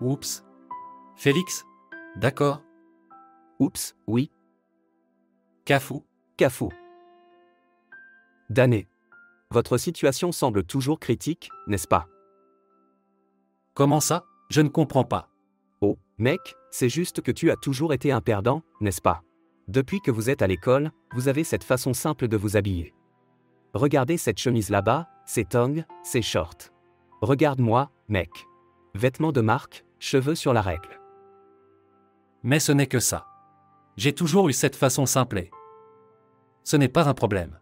Oups. Félix? D'accord. Oups, oui, Cafou? Cafou. Damné. Votre situation semble toujours critique, n'est-ce pas? Comment ça? Je ne comprends pas. Oh, mec, c'est juste que tu as toujours été un perdant, n'est-ce pas? Depuis que vous êtes à l'école, vous avez cette façon simple de vous habiller. Regardez cette chemise là-bas, ces tongs, ces shorts. Regarde-moi, mec. Vêtements de marque, cheveux sur la règle. Mais ce n'est que ça. J'ai toujours eu cette façon simplée. Ce n'est pas un problème.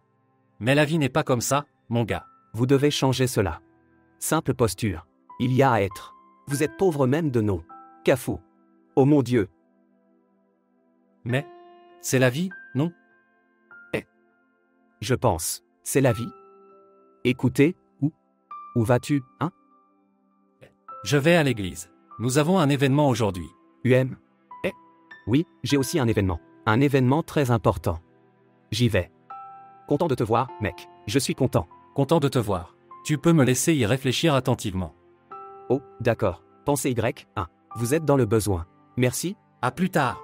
Mais la vie n'est pas comme ça, mon gars. Vous devez changer cela. Simple posture. Il y a à être. Vous êtes pauvre même de nom. Cafou. Oh mon Dieu. Mais c'est la vie, non? Je pense. C'est la vie. Écoutez, où? Où vas-tu, hein? Je vais à l'église. Nous avons un événement aujourd'hui. UM Eh Oui, j'ai aussi un événement. Un événement très important. J'y vais. Content de te voir, mec. Je suis content. Content de te voir. Tu peux me laisser y réfléchir attentivement. Oh, d'accord. Pensez Y, 1. Vous êtes dans le besoin. Merci. À plus tard.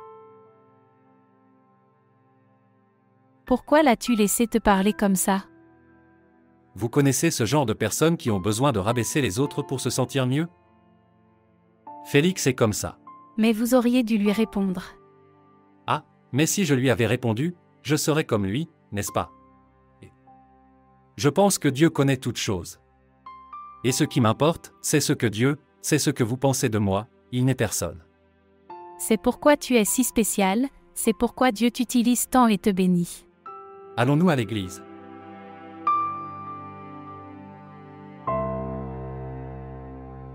Pourquoi l'as-tu laissé te parler comme ça? Vous connaissez ce genre de personnes qui ont besoin de rabaisser les autres pour se sentir mieux? Félix est comme ça. Mais vous auriez dû lui répondre. Ah, mais si je lui avais répondu, je serais comme lui, n'est-ce pas? Je pense que Dieu connaît toutes choses. Et ce qui m'importe, c'est ce que Dieu, c'est ce que vous pensez de moi, il n'est personne. C'est pourquoi tu es si spécial, c'est pourquoi Dieu t'utilise tant et te bénit. Allons-nous à l'église?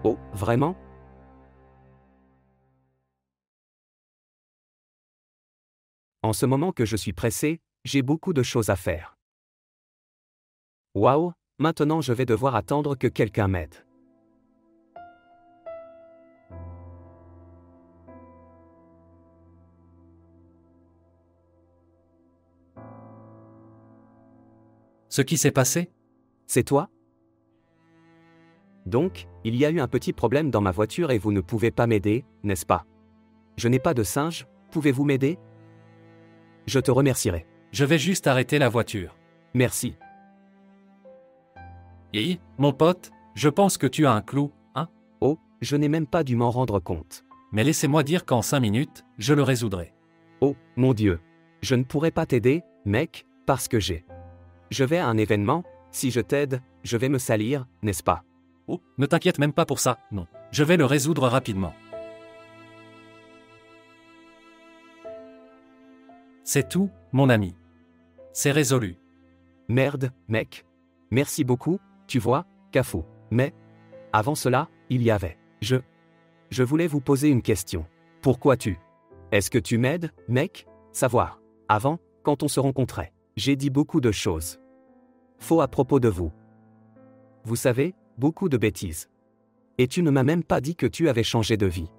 Oh, vraiment? En ce moment que je suis pressé, j'ai beaucoup de choses à faire. Waouh, maintenant je vais devoir attendre que quelqu'un m'aide. Ce qui s'est passé? C'est toi? Donc, il y a eu un petit problème dans ma voiture et vous ne pouvez pas m'aider, n'est-ce pas? Je n'ai pas de singe, pouvez-vous m'aider? Je te remercierai. Je vais juste arrêter la voiture. Merci. Et, mon pote, je pense que tu as un clou, hein? Oh, je n'ai même pas dû m'en rendre compte. Mais laissez-moi dire qu'en cinq minutes, je le résoudrai. Oh, mon Dieu. Je ne pourrai pas t'aider, mec, parce que j'ai. Je vais à un événement, si je t'aide, je vais me salir, n'est-ce pas? Oh, ne t'inquiète même pas pour ça, non. Je vais le résoudre rapidement. C'est tout, mon ami. C'est résolu. Merde, mec. Merci beaucoup, tu vois, Cafou. Mais, avant cela, il y avait. Je. Je voulais vous poser une question. Pourquoi tu Est-ce que tu m'aides, mec? Savoir. Avant, quand on se rencontrait, j'ai dit beaucoup de choses. Faux à propos de vous. Vous savez, beaucoup de bêtises. Et tu ne m'as même pas dit que tu avais changé de vie.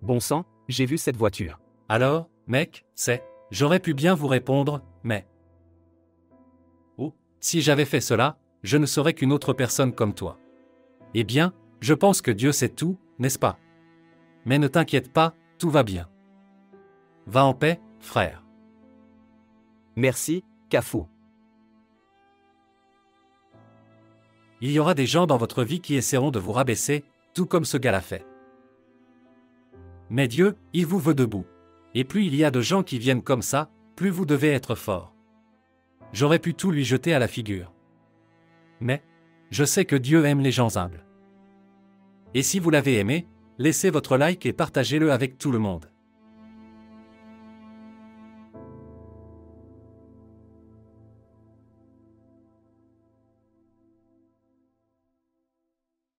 Bon sang, j'ai vu cette voiture. Alors, mec, c'est. J'aurais pu bien vous répondre, mais. Oh, si j'avais fait cela, je ne serais qu'une autre personne comme toi. Eh bien, je pense que Dieu sait tout, n'est-ce pas? Mais ne t'inquiète pas, tout va bien. Va en paix, frère. Merci, Cafou. Il y aura des gens dans votre vie qui essaieront de vous rabaisser, tout comme ce gars l'a fait. Mais Dieu, il vous veut debout. Et plus il y a de gens qui viennent comme ça, plus vous devez être fort. J'aurais pu tout lui jeter à la figure. Mais, je sais que Dieu aime les gens humbles. Et si vous l'avez aimé, laissez votre like et partagez-le avec tout le monde.